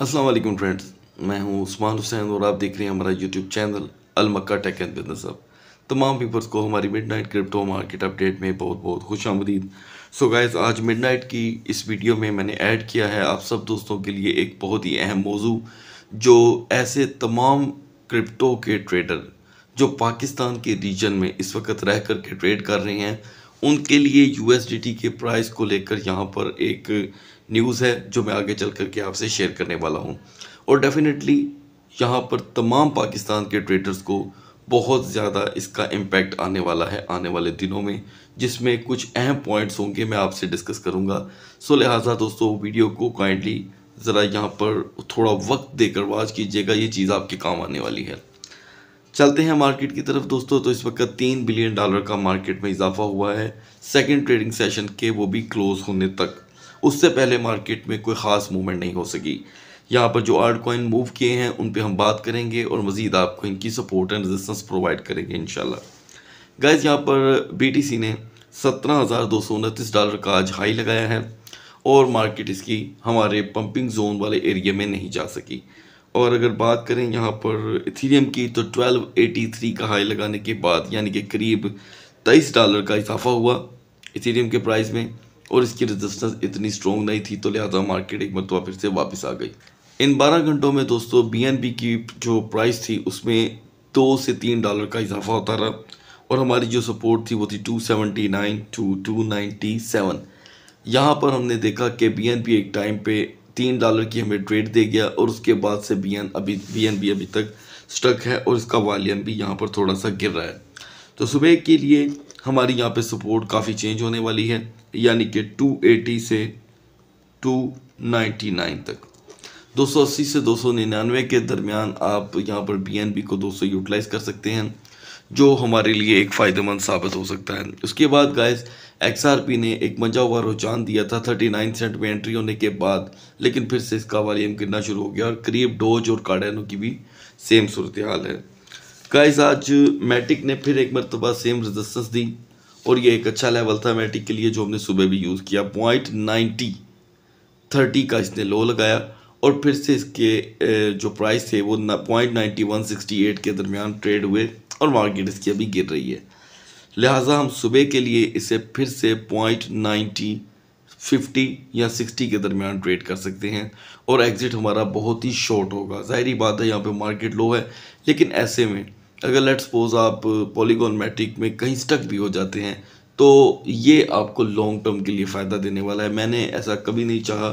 अस्सलाम वालेकुम फ्रेंड्स, मैं हूँ उस्मान हुसैन और आप देख रहे हैं हमारा YouTube channel Al Makkah tech and business अब तमाम पीपल्स को हमारी मिडनाइट क्रिप्टो मार्केट अपडेट में बहुत बहुत खुश आमदीद सो गाइस आज मिडनाइट की इस वीडियो में मैंने ऐड किया है आप सब दोस्तों के लिए एक बहुत ही अहम मौजू, जो ऐसे तमाम क्रिप्टो के ट्रेडर, जो पाकिस्तान के रीजन में इस वक्त रह कर के ट्रेड कर रहे हैं, उनके लिए यूएसडीटी के प्राइस को लेकर यहाँ पर एक न्यूज़ है, जो मैं आगे चल कर के आपसे शेयर करने वाला हूँ। और डेफिनेटली यहाँ पर तमाम पाकिस्तान के ट्रेडर्स को बहुत ज़्यादा इसका इम्पैक्ट आने वाला है आने वाले दिनों में, जिसमें कुछ अहम पॉइंट्स होंगे मैं आपसे डिस्कस करूँगा। सो लिहाजा दोस्तों वीडियो को काइंडली ज़रा यहाँ पर थोड़ा वक्त देकर वाच कीजिएगा, ये चीज़ आपके काम आने वाली है। चलते हैं मार्केट की तरफ़ दोस्तों तो इस वक्त तीन बिलियन डॉलर का मार्केट में इजाफा हुआ है। सेकेंड ट्रेडिंग सेशन के वो भी क्लोज होने तक उससे पहले मार्केट में कोई ख़ास मूवमेंट नहीं हो सकी। यहाँ पर जो आर्ट कॉइन मूव किए हैं, उन पर हम बात करेंगे और मज़ीद आपको इनकी सपोर्ट एंड रेजिस्टेंस प्रोवाइड करेंगे इन गैस यहाँ पर बीटीसी ने सत्रह हज़ार दो सौ उनतीस डॉलर का आज हाई लगाया है और मार्केट इसकी हमारे पंपिंग जोन वाले एरिया में नहीं जा सकी। और अगर बात करें यहाँ पर इथीरियम की तो 1283 का हाई लगाने के बाद, यानी कि करीब तेईस डॉलर का इजाफा हुआ इथीरियम के प्राइस में। और इसकी रजिस्टेंस इतनी स्ट्रॉन्ग नहीं थी तो लिहाजा मार्केट एक मरतबा फिर से वापस आ गई। इन 12 घंटों में दोस्तों बी की जो प्राइस थी, उसमें दो से तीन डॉलर का इजाफा होता रहा और हमारी जो सपोर्ट थी, वो थी 279 टू 297 यहाँ पर हमने देखा कि बी एक टाइम पे तीन डॉलर की हमें ट्रेड दे गया और उसके बाद से बीएन अभी बी अभी तक स्टक है और इसका वॉल्यूम भी यहाँ पर थोड़ा सा गिर रहा है। तो सुबह के लिए हमारी यहाँ पे सपोर्ट काफ़ी चेंज होने वाली है, यानी कि 280 से 299 तक। 280 से 299 के दरमियान आप यहाँ पर बी को दोस्तों यूटिलाइज कर सकते हैं, जो हमारे लिए एक फ़ायदेमंद साबित हो सकता है। उसके बाद गाइस एक्सआरपी ने एक मंजा हुआ रुझान दिया था 39 सेंट में एंट्री होने के बाद, लेकिन फिर से इसका वॉल्यूम गिरना शुरू हो गया और करीब डोज और कार्डेनो की भी सेम सूरत हाल है। गाइस आज मैटिक ने फिर एक मरतबा सेम रेजिस्टेंस दी और ये एक अच्छा लेवल था मैटिक के लिए जो हमने सुबह भी यूज़ किया। पॉइंट नाइन्टी थर्टी का इसने लो लगाया और फिर से इसके जो प्राइस थे वो point ninety one sixty eight के दरमियान ट्रेड हुए और मार्केट इसकी अभी गिर रही है। लिहाजा हम सुबह के लिए इसे फिर से पॉइंट नाइन्टी फिफ्टी या सिक्सटी के दरमियान ट्रेड कर सकते हैं और एग्ज़िट हमारा बहुत ही शॉर्ट होगा। ज़ाहरी बात है यहाँ पे मार्केट लो है, लेकिन ऐसे में अगर लेट सपोज़ आप पॉलीगॉन मैट्रिक में कहीं स्टक भी हो जाते हैं तो ये आपको लॉन्ग टर्म के लिए फ़ायदा देने वाला है। मैंने ऐसा कभी नहीं चाहा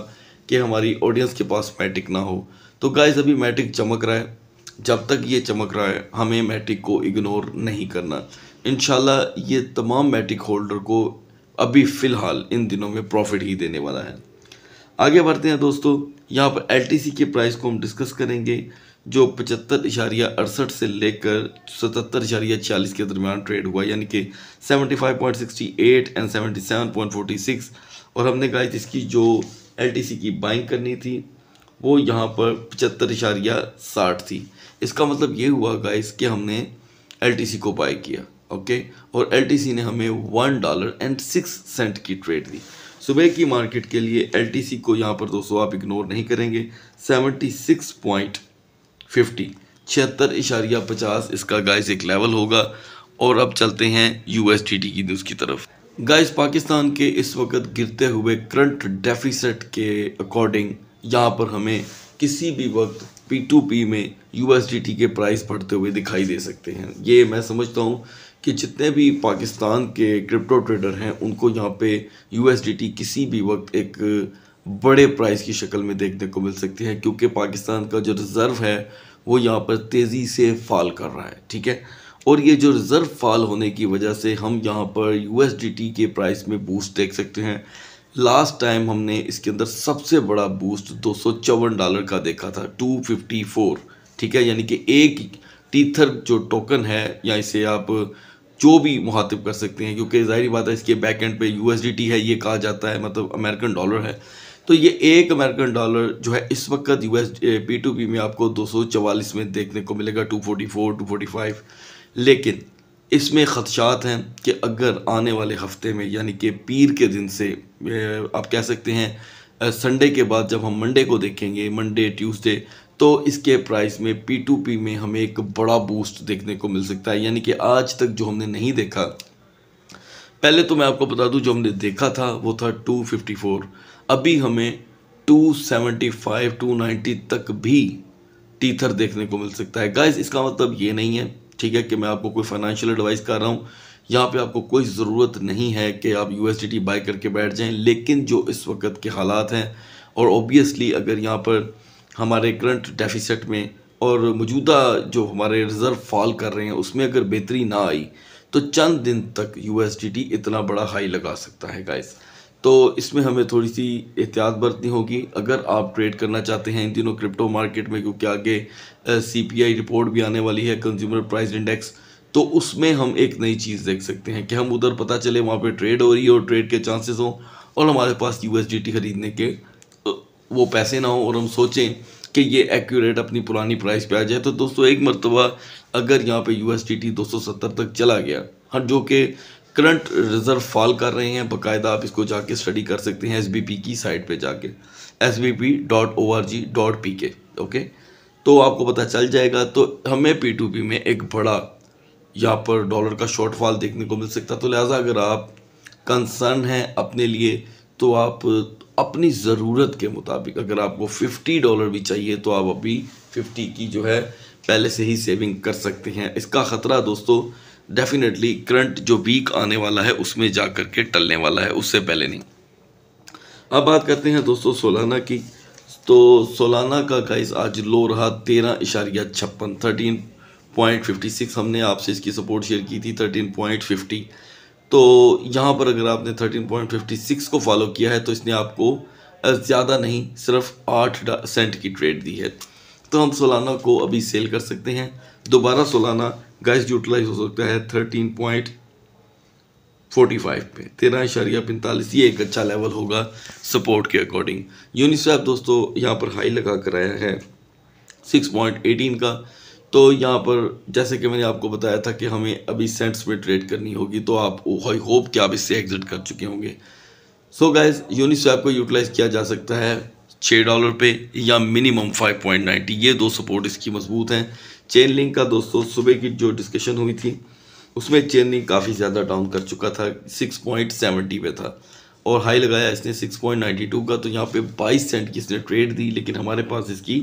कि हमारी ऑडियंस के पास मैट्रिक ना हो। तो गाइस अभी मैट्रिक चमक रहा है। जब तक ये चमक रहा है, हमें मैट्रिक को इग्नोर नहीं करना। इन ये तमाम मैट्रिक होल्डर को अभी फ़िलहाल इन दिनों में प्रॉफिट ही देने वाला है। आगे बढ़ते हैं दोस्तों, यहाँ पर एलटीसी के प्राइस को हम डिस्कस करेंगे, जो पचहत्तर इशारिया अड़सठ से लेकर सतहत्तर इशारिया छियालीस के दरमियान ट्रेड हुआ, यानी कि seventy five point sixty eight and seventy seven point forty six और हमने कहा इसकी जो एल टी सी की बाइंग करनी थी, वो यहाँ पर पचहत्तर इशारिया साठ थी। इसका मतलब ये हुआ गाइस कि हमने सी को बाई किया। ओके? और एल टी सी ने हमें one dollar and six cent की ट्रेड दी। सुबह की मार्केट के लिए एल टी सी को यहाँ पर दोस्तों आप इग्नोर नहीं करेंगे। सेवेंटी सिक्स पॉइंट फिफ्टी छिहत्तर इशारिया पचास इसका गाइस एक लेवल होगा। और अब चलते हैं यू एस की न्यूज़ की तरफ़। गाइस पाकिस्तान के इस वक्त गिरते हुए करंट डेफिसिट के अकॉर्डिंग यहाँ पर हमें किसी भी वक्त पी टू पी में यू के प्राइस बढ़ते हुए दिखाई दे सकते हैं। ये मैं समझता हूँ कि जितने भी पाकिस्तान के क्रिप्टो ट्रेडर हैं, उनको यहाँ पे यू किसी भी वक्त एक बड़े प्राइस की शक्ल में देखने को मिल सकती है, क्योंकि पाकिस्तान का जो रिज़र्व है, वो यहाँ पर तेज़ी से फाल कर रहा है, ठीक है? और ये जो रिज़र्व फाल होने की वजह से हम यहाँ पर यूएसडीटी के प्राइस में बूस्ट देख सकते हैं। लास्ट टाइम हमने इसके अंदर सबसे बड़ा बूस्ट दो डॉलर का देखा था 254 ठीक है? यानी कि एक टीथर जो टोकन है, या इसे आप जो भी मुहातिब कर सकते हैं, क्योंकि ज़ाहिर बात है इसके बैक एंड पे यूएसडीटी है, ये कहा जाता है मतलब अमेरिकन डॉलर है। तो ये एक अमेरिकन डॉलर जो है, इस वक्त U S P to P में आपको दो सौ चवालीस में देखने को मिलेगा two forty four two forty five लेकिन इसमें ख़दशात हैं कि अगर आने वाले हफ़्ते में, यानी कि पीर के दिन से आप कह सकते हैं संडे के बाद जब हम मंडे को देखेंगे मंडे ट्यूसडे तो इसके प्राइस में पी में हमें एक बड़ा बूस्ट देखने को मिल सकता है, यानी कि आज तक जो हमने नहीं देखा, पहले तो मैं आपको बता दूँ, जो हमने देखा था वो था 254 अभी हमें 275 290 तक भी टीथर देखने को मिल सकता है। गाइस इसका मतलब ये नहीं है, ठीक है, कि मैं आपको कोई फाइनेंशियल एडवाइस कर रहा हूँ। यहाँ पे आपको कोई ज़रूरत नहीं है कि आप यू बाय करके बैठ जाएँ, लेकिन जो इस वक्त के हालात हैं, और ओबियसली अगर यहाँ पर हमारे करंट डेफिसिट में और मौजूदा जो हमारे रिज़र्व फॉल कर रहे हैं, उसमें अगर बेहतरी ना आई तो चंद दिन तक यू इतना बड़ा हाई लगा सकता है गाइस तो इसमें हमें थोड़ी सी एहतियात बरतनी होगी। अगर आप ट्रेड करना चाहते हैं इन दिनों क्रिप्टो मार्केट में, क्योंकि आगे सीपीआई रिपोर्ट भी आने वाली है कंज्यूमर प्राइस इंडेक्स तो उसमें हम एक नई चीज़ देख सकते हैं कि हम उधर पता चले वहाँ पे ट्रेड हो रही है और ट्रेड के चांसेस हों और हमारे पास यूएसडीटी खरीदने के वो पैसे ना हो और हम सोचें कि ये एक्यूरेट अपनी पुरानी प्राइस पे आ जाए। तो दोस्तों, एक मरतबा अगर यहाँ पे यू एस टी टी तक चला गया हाँ जो कि करंट रिज़र्व फॉल कर रहे हैं, बाकायदा आप इसको जाके स्टडी कर सकते हैं एस बी पी की साइट पे जाके। S B P dot O R G dot P K okay तो आपको पता चल जाएगा तो हमें पी टू पी में एक बड़ा यहाँ पर डॉलर का शॉर्टफॉल देखने को मिल सकता। तो लिहाजा अगर आप कंसर्न हैं अपने लिए तो आप अपनी ज़रूरत के मुताबिक, अगर आपको 50 डॉलर भी चाहिए तो आप अभी 50 की जो है, पहले से ही सेविंग कर सकते हैं। इसका ख़तरा दोस्तों डेफिनेटली करंट जो वीक आने वाला है, उसमें जा कर के टलने वाला है, उससे पहले नहीं। अब बात करते हैं दोस्तों सोलाना की। तो सोलाना का गाइस आज लो रहा तेरह इशारिया छप्पन थर्टीन पॉइंट फिफ्टी सिक्स हमने आपसे इसकी सपोर्ट शेयर की थी थर्टीन पॉइंट फिफ्टी तो यहाँ पर अगर आपने थर्टीन पॉइंट फिफ्टी सिक्स को फॉलो किया है तो इसने आपको ज़्यादा नहीं, सिर्फ़ आठ सेंट की ट्रेड दी है। तो हम सोलाना को अभी सेल कर सकते हैं। दोबारा सोलाना गैस यूटिलाइज हो सकता है थर्टीन पॉइंट फोर्टी फाइव पे। तेरह इशारिया पैंतालीस, ये एक अच्छा लेवल होगा सपोर्ट के अकॉर्डिंग यूनिसेफ दोस्तों, यहाँ पर हाई लगा कर आया है। सिक्स पॉइंट एटीन का। तो यहाँ पर जैसे कि मैंने आपको बताया था कि हमें अभी सेंट्स में ट्रेड करनी होगी तो आप आई होप कि आप इससे एग्जिट कर चुके होंगे। सो गाइज़ यूनिस्वैप को यूटिलाइज किया जा सकता है छः डॉलर पे या मिनिमम फाइव पॉइंट नाइन्टी ये दो सपोर्ट इसकी मज़बूत हैं। चेन लिंक का दोस्तों, सुबह की जो डिस्कशन हुई थी, उसमें चेन लिंक काफ़ी ज़्यादा डाउन कर चुका था सिक्स पॉइंट सेवेंटी पे था। और हाई लगाया इसने सिक्स पॉइंट नाइन्टी टू का तो यहाँ पे बाईस सेंट की इसने ट्रेड दी, लेकिन हमारे पास इसकी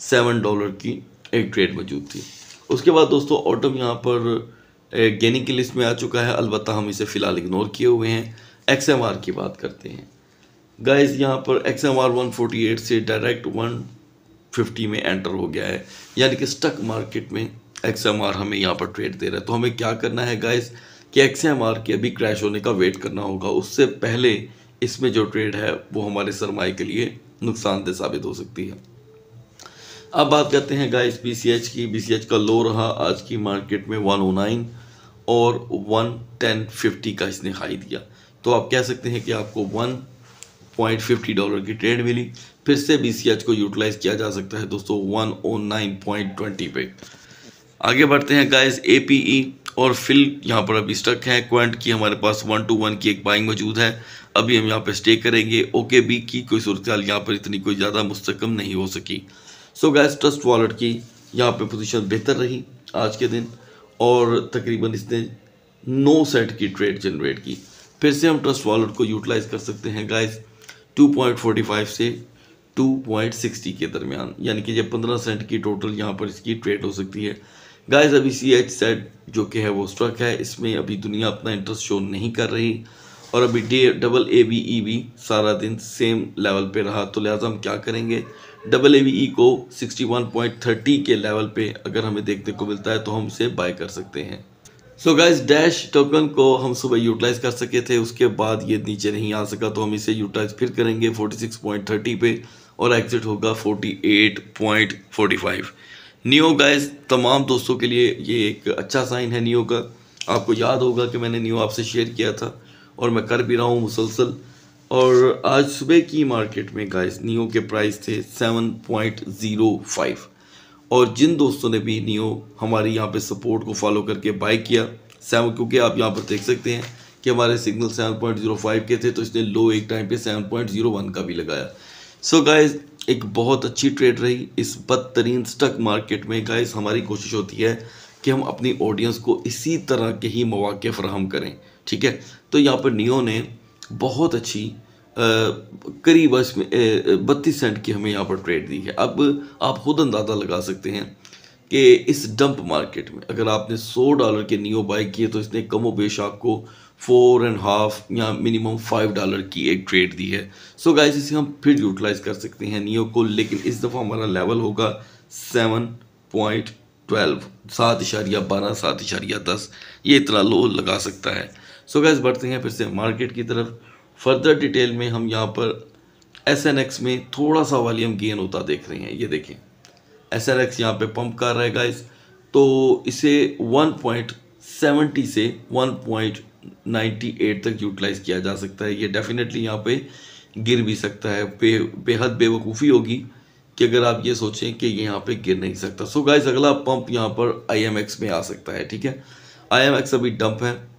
सेवन डॉलर की एक ट्रेड मौजूद थी। उसके बाद दोस्तों ऑटम यहाँ पर गेनिंग की लिस्ट में आ चुका है। अलबत्त हम इसे फ़िलहाल इग्नोर किए हुए हैं। एक्स एम आर की बात करते हैं। गाइज़ यहाँ पर X M R one forty eight से डायरेक्ट वन फिफ्टी में एंटर हो गया है। यानी कि स्टक मार्केट में एक्स एम आर हमें यहाँ पर ट्रेड दे रहा है। तो हमें क्या करना है गाइज़ कि एक्स एम आर के अभी क्रैश होने का वेट करना होगा। उससे पहले इसमें जो ट्रेड है, वो हमारे सरमाए के लिए नुकसानदेह साबित हो सकती है। अब बात करते हैं गाइस BCH की। BCH का लो रहा आज की मार्केट में 109 और 11050 का इसने हाई दिया। तो आप कह सकते हैं कि आपको 1.50 डॉलर की ट्रेड मिली। फिर से BCH को यूटिलाइज किया जा सकता है दोस्तों 109.20 पे। आगे बढ़ते हैं गाइस ए और फिल यहाँ पर अभी स्टक है। क्वेंट की हमारे पास वन टू वन की एक बाइंग मौजूद है। अभी हम यहाँ पर स्टे करेंगे। ओके बी की कोई सूरत यहाँ पर इतनी कोई ज़्यादा मुस्तकम नहीं हो सकी। सो गैस ट्रस्ट वॉलेट की यहाँ पे पोजीशन बेहतर रही आज के दिन और तकरीबन इसने नो सेट की ट्रेड जनरेट की। फिर से हम ट्रस्ट वॉलेट को यूटिलाइज कर सकते हैं गाइस 2.45 से 2.60 के दरमियान, यानी कि ये 15 सेंट की टोटल यहाँ पर इसकी ट्रेड हो सकती है। गाइस अभी सी एच सेट जो कि है वो स्ट्रक है, इसमें अभी दुनिया अपना इंटरेस्ट शो नहीं कर रही। और अभी day double A B E भी सारा दिन सेम लेवल पे रहा। तो लिहाजा हम क्या करेंगे? डबल ए बी ई को 61.30 के लेवल पे अगर हमें देखने को मिलता है तो हम इसे बाय कर सकते हैं। सो गाइस डैश टोकन को हम सुबह यूटिलाइज कर सके थे, उसके बाद ये नीचे नहीं आ सका तो हम इसे यूटिलाइज फिर करेंगे 46.30 पे और एग्जिट होगा 48.45 नियो गाइस तमाम दोस्तों के लिए ये एक अच्छा साइन है नियो का। आपको याद होगा कि मैंने नियो आपसे शेयर किया था। और मैं कर भी रहा हूँ मुसलसल। और आज सुबह की मार्केट में गाइस नियो के प्राइस थे सेवन पॉइंट ज़ीरो फाइव और जिन दोस्तों ने भी नियो हमारी यहाँ पे सपोर्ट को फॉलो करके बाय किया सेवन क्योंकि आप यहाँ पर देख सकते हैं कि हमारे सिग्नल 7.05 के थे तो इसने लो एक टाइम पे 7.01 का भी लगाया। सो so गाइज़ एक बहुत अच्छी ट्रेड रही इस बदतरीन स्टक मार्केट में। गाइज़ हमारी कोशिश होती है कि हम अपनी ऑडियंस को इसी तरह के ही मौाक़े फ्राहम करें। ठीक है? तो यहाँ पर नियो ने बहुत अच्छी करीब बत्तीस सेंट की हमें यहाँ पर ट्रेड दी है। अब आप खुद अंदाज़ा लगा सकते हैं कि इस डंप मार्केट में अगर आपने 100 डॉलर के नियो बाई किए तो इसने कमो बेश आपको फोर एंड हाफ़ या मिनिमम फाइव डॉलर की एक ट्रेड दी है। सो so गाइस इसे हम फिर यूटिलाइज कर सकते हैं नियो को, लेकिन इस दफ़ा हमारा लेवल होगा सेवन पॉइंट ट्वेल्व सात इशारिया बारह, सात इशारिया दस। ये इतना लो लगा सकता है। सो गाइस बढ़ते हैं फिर से मार्केट की तरफ़। फर्दर डिटेल में हम यहाँ पर एस एन एक्स में थोड़ा सा वॉल्यूम गेन होता देख रहे हैं। ये देखें। एस एन एक्स यहाँ पर पंप कर रहा है गाइस तो इसे 1.70 से 1.98 तक यूटिलाइज किया जा सकता है। ये डेफिनेटली यहाँ पे गिर भी सकता है। बे, बेहद बेवकूफ़ी होगी कि अगर आप ये सोचें कि ये यहाँ पे गिर नहीं सकता। सो गाइस अगला पंप यहाँ पर आईएमएक्स में आ सकता है, ठीक है? आईएमएक्स अभी डंप है।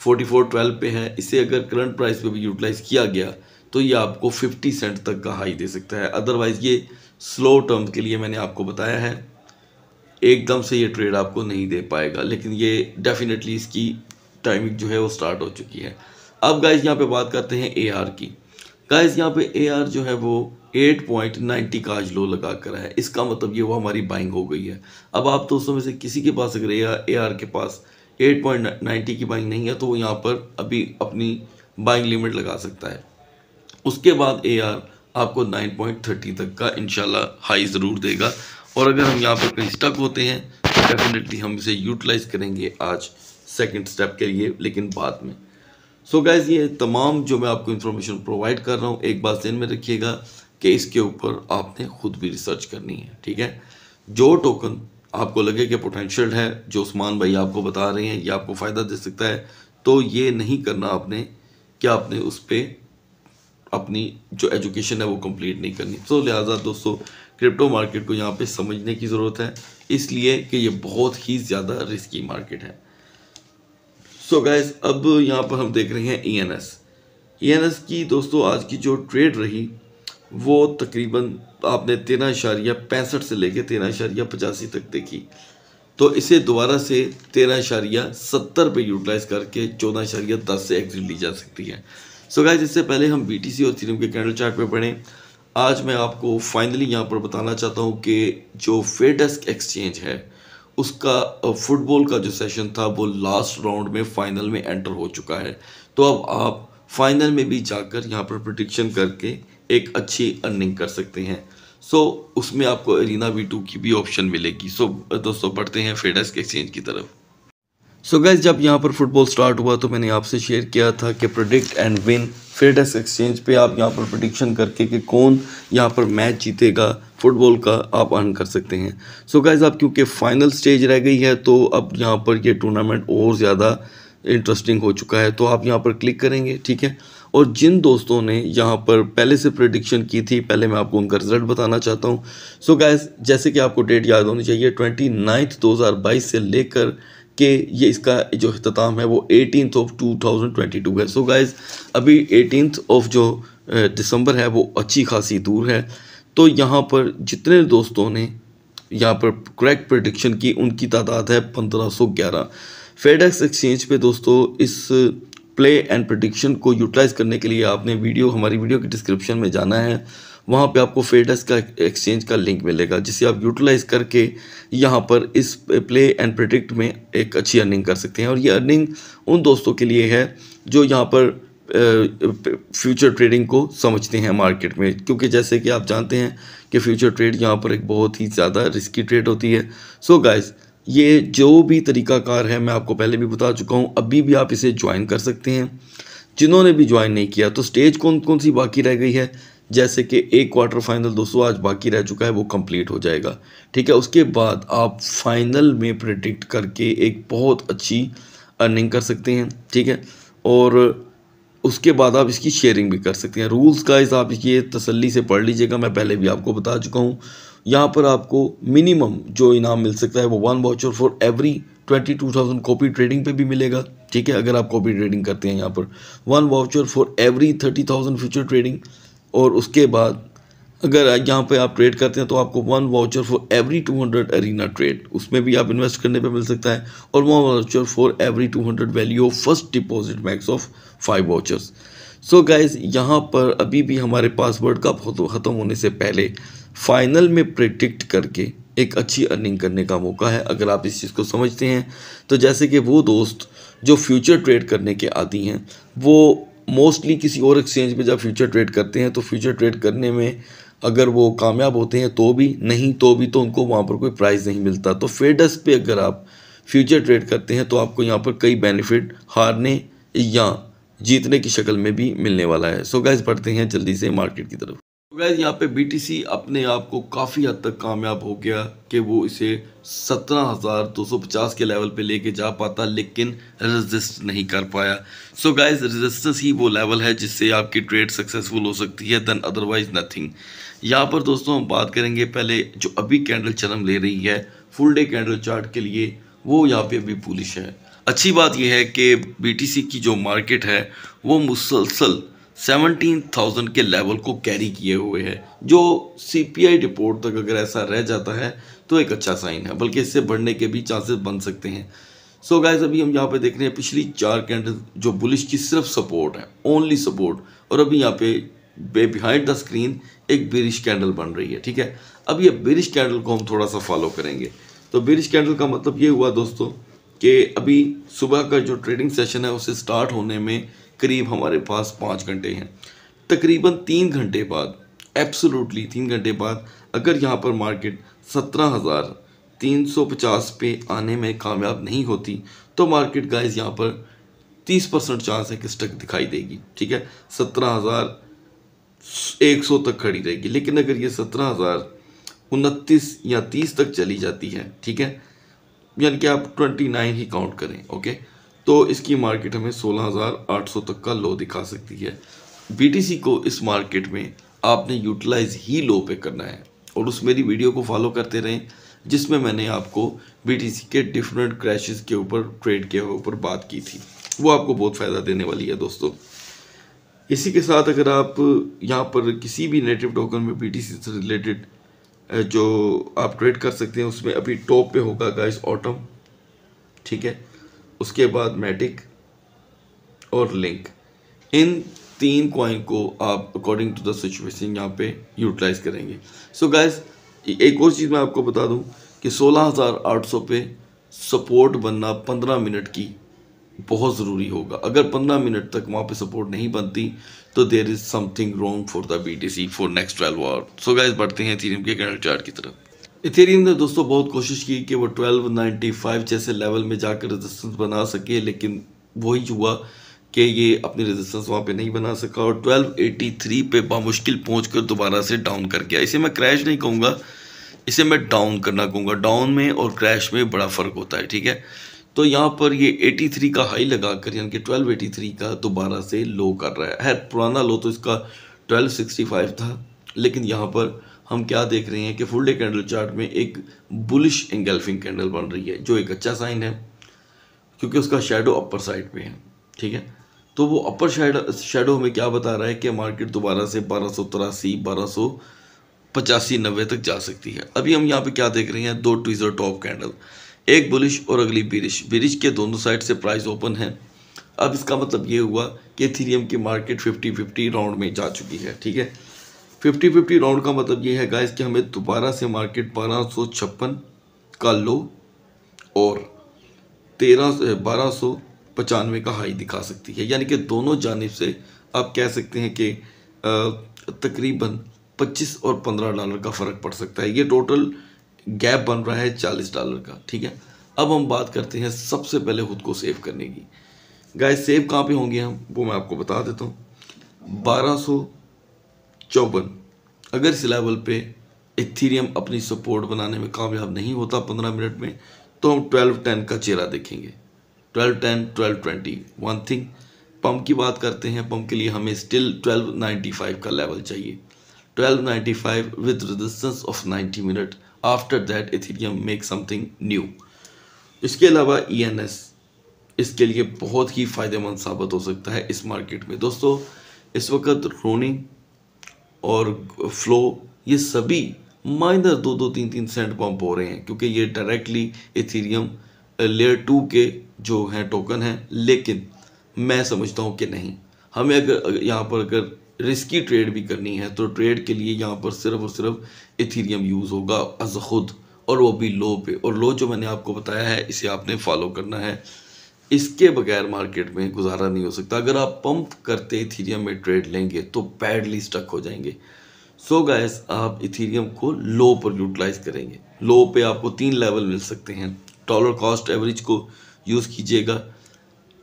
फोर्टी फोर ट्वेल्व पे है। इसे अगर करंट प्राइस पे भी यूटिलाइज किया गया तो ये आपको फिफ्टी सेंट तक का हाई दे सकता है। अदरवाइज़ ये स्लो टर्म के लिए मैंने आपको बताया है। एकदम से ये ट्रेड आपको नहीं दे पाएगा, लेकिन ये डेफिनेटली इसकी टाइमिंग जो है वो स्टार्ट हो चुकी है। अब गाइज़ यहाँ पे बात करते हैं ए आर की। गाइज़ यहाँ पे ए आर जो है वो 8.90 का आज लो लगा कर है। इसका मतलब ये वो हमारी बाइंग हो गई है। अब आप दोस्तों में से किसी के पास अगर ए आर के पास 8.90 की बाइंग नहीं है तो वो यहाँ पर अभी अपनी बाइंग लिमिट लगा सकता है। उसके बाद ए आर आपको 9.30 तक का इनशाला हाई ज़रूर देगा। और अगर हम यहाँ पर कहीं स्टक होते हैं तो डेफिनेटली हम इसे यूटिलाइज करेंगे आज सेकंड स्टेप के लिए, लेकिन बाद में। सो so गाइज़ ये तमाम जो मैं आपको इन्फॉर्मेशन प्रोवाइड कर रहा हूँ, एक बात ध्यान में रखिएगा कि इसके ऊपर आपने खुद भी रिसर्च करनी है, ठीक है? जो टोकन आपको लगे कि पोटेंशियल है, जो उस्मान भाई आपको बता रहे हैं, ये आपको फ़ायदा दे सकता है तो ये नहीं करना आपने कि आपने उस पर अपनी जो एजुकेशन है वो कंप्लीट नहीं करनी। तो लिहाजा दोस्तों क्रिप्टो मार्केट को यहाँ पे समझने की ज़रूरत है, इसलिए कि ये बहुत ही ज़्यादा रिस्की मार्केट है। सो so गाइज़ अब यहाँ पर हम देख रहे हैं E N S E N S की दोस्तों, आज की जो ट्रेड रही वो तकरीबन आपने तेरह इशारिया पैंसठ से लेके तेरह इशारिया पचासी तक देखी। तो इसे दोबारा से तेरह इशारिया सत्तर पर यूटिलाइज करके चौदह इशारिया दस से एग्जिट ली जा सकती है। सो गाइज़ इससे पहले हम बी टी सी और सीरम के कैंडल चार्ट पे पढ़ें। आज मैं आपको फाइनली यहाँ पर बताना चाहता हूँ कि जो फेडेस्क एक्सचेंज है, उसका फुटबॉल का जो सेशन था, वो लास्ट राउंड में फाइनल में एंटर हो चुका है। तो अब आप फाइनल में भी जाकर यहाँ पर प्रडिक्शन करके एक अच्छी अर्निंग कर सकते हैं। सो so, उसमें आपको एरिना वी टू की भी ऑप्शन मिलेगी। सो so, दोस्तों बढ़ते हैं फेडस के एक्सचेंज की तरफ़। सो so गैस जब यहाँ पर फुटबॉल स्टार्ट हुआ तो मैंने आपसे शेयर किया था कि प्रोडिक्ट एंड विन फेडस एक्सचेंज पे आप यहाँ पर प्रडिक्शन करके कि कौन यहाँ पर मैच जीतेगा फुटबॉल का आप अर्न कर सकते हैं। सो so गैस आप क्योंकि फाइनल स्टेज रह गई है तो अब यहाँ पर ये टूर्नामेंट और ज़्यादा इंटरेस्टिंग हो चुका है तो आप यहाँ पर क्लिक करेंगे ठीक है? और जिन दोस्तों ने यहाँ पर पहले से प्रडिक्शन की थी, पहले मैं आपको उनका रिज़ल्ट बताना चाहता हूँ। सो गैस जैसे कि आपको डेट याद होनी चाहिए ट्वेंटी नाइन्थ दो हज़ार बाईस से लेकर के ये इसका जो अख्ताम है, वो eighteen of two thousand twenty two है। सो गाइज़ अभी एटीन ऑफ़ जो दिसंबर है, वो अच्छी खासी दूर है। तो यहाँ पर जितने दोस्तों ने यहाँ पर करेक्ट प्रडिक्शन की, उनकी तादाद है पंद्रह सौ ग्यारह। फेडेक्स एक्सचेंज पे दोस्तों, इस प्ले एंड प्रडिक्शन को यूटिलाइज करने के लिए आपने वीडियो हमारी वीडियो के डिस्क्रिप्शन में जाना है। वहाँ पे आपको फेडस का एक्सचेंज का लिंक मिलेगा, जिसे आप यूटिलाइज करके यहाँ पर इस प्ले एंड प्रडिक्ट में एक अच्छी अर्निंग कर सकते हैं। और ये अर्निंग उन दोस्तों के लिए है जो यहाँ पर फ्यूचर ट्रेडिंग को समझते हैं मार्केट में। क्योंकि जैसे कि आप जानते हैं कि फ्यूचर ट्रेड यहाँ पर एक बहुत ही ज़्यादा रिस्की ट्रेड होती है। सो so गाइस ये जो भी तरीकाकार है, मैं आपको पहले भी बता चुका हूँ, अभी भी आप इसे ज्वाइन कर सकते हैं। जिन्होंने भी ज्वाइन नहीं किया तो स्टेज कौन कौन सी बाकी रह गई है? जैसे कि एक क्वार्टर फाइनल दोस्तों आज बाकी रह चुका है, वो कंप्लीट हो जाएगा। ठीक है, उसके बाद आप फाइनल में प्रिडिक्ट करके एक बहुत अच्छी अर्निंग कर सकते हैं, ठीक है? और उसके बाद आप इसकी शेयरिंग भी कर सकते हैं। रूल्स का इस आप ये तसल्ली से पढ़ लीजिएगा, मैं पहले भी आपको बता चुका हूँ। यहाँ पर आपको मिनिमम जो इनाम मिल सकता है वो one voucher for every twenty two thousand copy trading पे भी मिलेगा। ठीक है? अगर आप कॉपी ट्रेडिंग करते हैं यहाँ पर। One voucher for every thirty thousand future trading और उसके बाद अगर यहाँ पे आप ट्रेड करते हैं तो आपको one voucher for every two hundred arena trade उसमें भी आप इन्वेस्ट करने पे मिल सकता है। और one voucher for every two hundred value of first deposit max of five vouchers so guys यहाँ पर अभी भी हमारे पास वर्ल्ड कप ख़त्म होने से पहले फाइनल में प्रिडिक्ट करके एक अच्छी अर्निंग करने का मौका है, अगर आप इस चीज़ को समझते हैं। तो जैसे कि वो दोस्त जो फ्यूचर ट्रेड करने के आदि हैं, वो मोस्टली किसी और एक्सचेंज पे जब फ्यूचर ट्रेड करते हैं तो फ्यूचर ट्रेड करने में अगर वो कामयाब होते हैं तो भी, नहीं तो भी तो उनको वहाँ पर कोई प्राइज़ नहीं मिलता। तो फेडस पे अगर आप फ्यूचर ट्रेड करते हैं तो आपको यहाँ पर कई बेनिफिट हारने या जीतने की शक्ल में भी मिलने वाला है। सो गैस बढ़ते हैं जल्दी से मार्केट की तरफ़। तो गैस यहाँ पे बीटीसी अपने आप को काफ़ी हद तक कामयाब हो गया कि वो इसे सत्रह हज़ार दो सौ पचास के लेवल पे लेके जा पाता, लेकिन रेजिस्ट नहीं कर पाया। सो गैस रेजिस्टेंस ही वो लेवल है जिससे आपकी ट्रेड सक्सेसफुल हो सकती है देन अदरवाइज़ नथिंग यहाँ पर दोस्तों, हम बात करेंगे पहले जो अभी कैंडल चरम ले रही है फुल डे कैंडल चार्ट के लिए, वो यहाँ पे अभी पुलिश है। अच्छी बात यह है कि बीटीसी की जो मार्केट है, वो मुसलसल सेवनटीन थाउज़ेंड के लेवल को कैरी किए हुए है। जो सीपीआई रिपोर्ट तक अगर ऐसा रह जाता है तो एक अच्छा साइन है, बल्कि इससे बढ़ने के भी चांसेस बन सकते हैं। सो so गाइज़ अभी हम यहाँ पे देख रहे हैं, पिछली चार कैंडल जो बुलिश की सिर्फ़ सपोर्ट है ओनली सपोर्ट और अभी यहाँ पे बे बिहाइंड द स्क्रीन एक बेरिश कैंडल बन रही है, ठीक है? अब ये बेरिश कैंडल को हम थोड़ा सा फॉलो करेंगे। तो बिरिश कैंडल का मतलब ये हुआ दोस्तों कि अभी सुबह का जो ट्रेडिंग सेशन है उसे स्टार्ट होने में करीब हमारे पास पाँच घंटे हैं। तकरीबन तीन घंटे बाद एब्सोल्युटली तीन घंटे बाद, अगर यहाँ पर मार्केट सत्रह हज़ार तीन सौ पचास पे आने में कामयाब नहीं होती तो मार्केट गाइज़ यहाँ पर तीस परसेंट चांस है कि स्टक दिखाई देगी, ठीक है? सत्रह हज़ार एक सौ तक खड़ी रहेगी। लेकिन अगर ये सत्रह हज़ार उनतीस या तीस तक चली जाती है, ठीक है? यानी कि आप ट्वेंटी नाइन ही काउंट करें ओके तो इसकी मार्केट हमें 16,800 तक का लो दिखा सकती है। बीटीसी को इस मार्केट में आपने यूटिलाइज ही लो पे करना है और उस मेरी वीडियो को फॉलो करते रहें जिसमें मैंने आपको बीटीसी के डिफरेंट क्रैशेस के ऊपर ट्रेड के ऊपर बात की थी। वो आपको बहुत फ़ायदा देने वाली है दोस्तों। इसी के साथ अगर आप यहाँ पर किसी भी नेटिव टोकन में बीटीसी से रिलेटेड जो आप ट्रेड कर सकते हैं उसमें अभी टॉप पे होगा गाइस ऑटम ठीक है? उसके बाद मैटिक और लिंक इन तीन कॉइन को आप अकॉर्डिंग टू द सिचुएशन यहाँ पे यूटिलाइज करेंगे। सो so गैस एक और चीज़ मैं आपको बता दूँ कि 16,800 पे सपोर्ट बनना 15 मिनट की बहुत ज़रूरी होगा। अगर 15 मिनट तक वहाँ पे सपोर्ट नहीं बनती तो there is something wrong for the B T C for next twelve hour so guys बढ़ते हैं तीन के कैंडल चार्ट की तरफ़। इथेरियम ने दोस्तों बहुत कोशिश की कि वो 1295 जैसे लेवल में जाकर रेजिस्टेंस बना सके, लेकिन वही हुआ कि ये अपनी रेजिस्टेंस वहाँ पे नहीं बना सका और 1283 पे बामुश्किल पहुँच कर दोबारा से डाउन कर गया। इसे मैं क्रैश नहीं कहूँगा, इसे मैं डाउन करना कहूँगा। डाउन में और क्रैश में बड़ा फ़र्क होता है, ठीक है? तो यहाँ पर ये 83 का हाई लगाकर, यानी कि 1283 का दोबारा से लो कर रहा है। पुराना लो तो इसका 1265 था, लेकिन यहाँ पर हम क्या देख रहे हैं कि फुल डे कैंडल चार्ट में एक बुलिश एंगल्फिंग कैंडल बन रही है, जो एक अच्छा साइन है, क्योंकि उसका शेडो अपर साइड पे है, ठीक है? तो वो अपर शेडो हमें क्या बता रहा है कि मार्केट दोबारा से बारह सौ तिरासी, बारह सौ पचासी, नब्बे तक जा सकती है। अभी हम यहाँ पे क्या देख रहे हैं, दो ट्वीजर टॉप कैंडल एक बुलिश और अगली बिरिश बिरिश के दोनों साइड से प्राइस ओपन है। अब इसका मतलब ये हुआ कि थीरियम की मार्केट फिफ्टी फिफ्टी राउंड में जा चुकी है, ठीक है? फिफ्टी फिफ्टी राउंड का मतलब ये है गाइस कि हमें दोबारा से मार्केट बारह सौ छप्पन का लो और तेरह बारह सौ पचानवे का हाई दिखा सकती है। यानी कि दोनों जानब से आप कह सकते हैं कि तकरीबन 25 और 15 डॉलर का फ़र्क पड़ सकता है। ये टोटल गैप बन रहा है 40 डॉलर का, ठीक है? अब हम बात करते हैं सबसे पहले खुद को सेव करने की। गाय सेव कहाँ पे होंगे हम? वो मैं आपको बता देता हूँ। बारह सौ चौवन। अगर इस लेवल पे इथीरियम अपनी सपोर्ट बनाने में कामयाब नहीं होता पंद्रह मिनट में तो हम ट्वेल्व टेन का चेहरा देखेंगे। Twelve ten twelve twenty one thing pump की बात करते हैं पम्प के लिए हमें स्टिल ट्वेल्व नाइन्टी फाइव का लेवल चाहिए। Twelve ninety five with resistance of ninety minute after that Ethereum make something new इसके अलावा ई एन एस इसके लिए बहुत ही फ़ायदेमंद साबित हो सकता है इस मार्केट में। दोस्तों, इस वक्त रोनी और फ्लो ये सभी माइनर दो दो, तीन तीन सेंट पंप हो रहे हैं, क्योंकि ये डायरेक्टली इथीरियम लेयर टू के जो हैं टोकन हैं, लेकिन मैं समझता हूँ कि नहीं। हमें अगर यहाँ पर अगर रिस्की ट्रेड भी करनी है तो ट्रेड के लिए यहाँ पर सिर्फ़ और सिर्फ़ इथीरियम यूज़ होगा अज खुद, और वो भी लो पे। और लो जो मैंने आपको बताया है, इसे आपने फॉलो करना है। इसके बगैर मार्केट में गुजारा नहीं हो सकता। अगर आप पंप करते इथीरियम में ट्रेड लेंगे तो पैडली स्टक हो जाएँगे। सो so गैस आप इथीरियम को लो पर यूटिलाइज करेंगे। लो पे आपको तीन लेवल मिल सकते हैं। डॉलर कॉस्ट एवरेज को यूज़ कीजिएगा।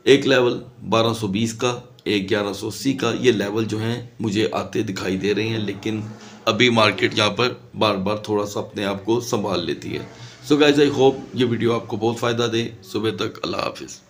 एक लेवल 1220 का एक 1180 का ये लेवल जो है, मुझे आते दिखाई दे रहे हैं, लेकिन अभी मार्केट यहाँ पर बार बार थोड़ा सा अपने आप को संभाल लेती है। सो गाइज़ आई होप ये वीडियो आपको बहुत फ़ायदा दे। सुबह तक अल्लाह हाफिज़।